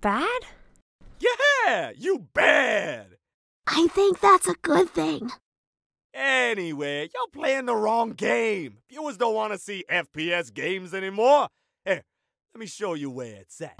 bad? Yeah, you bad. I think that's a good thing. Anyway, y'all playing the wrong game. Viewers don't want to see FPS games anymore. Here, let me show you where it's at.